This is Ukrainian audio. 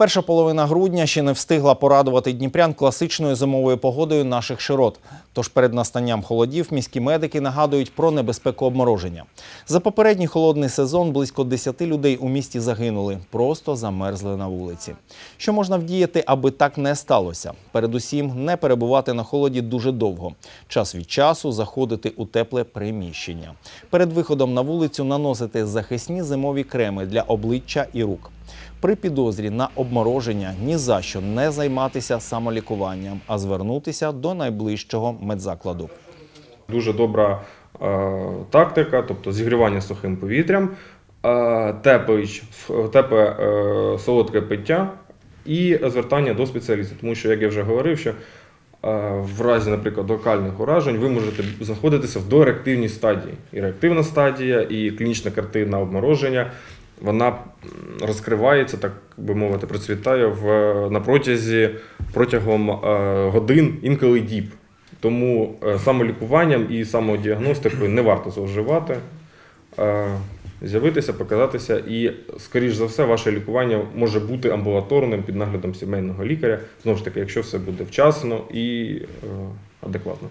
Перша половина грудня ще не встигла порадувати дніпрян класичною зимовою погодою наших широт. Тож перед настанням холодів міські медики нагадують про небезпеку обмороження. За попередній холодний сезон близько 10 людей у місті загинули, просто замерзли на вулиці. Що можна вдіяти, аби так не сталося? Передусім, не перебувати на холоді дуже довго. Час від часу заходити у тепле приміщення. Перед виходом на вулицю наносити захисні зимові креми для обличчя і рук. При підозрі на обмороження ні за що не займатися самолікуванням, а звернутися до найближчого медзакладу. Дуже добра е, тактика, тобто зігрівання сухим повітрям, е, теплий, тепле е, солодке пиття і звертання до спеціаліста. Тому що, як я вже говорив, що е, в разі, наприклад, локальних уражень ви можете знаходитися в дореактивній стадії. І реактивна стадія, і клінічна картина обмороження. Вона розкривається, так би мовити, процвітає в, на протязі протягом е, годин, інколи діб. Тому е, самолікуванням і самодіагностикою не варто зловживати. Е, З'явитися, показатися, і, скоріш за все, ваше лікування може бути амбулаторним під наглядом сімейного лікаря. Знову ж таки, якщо все буде вчасно і адекватно.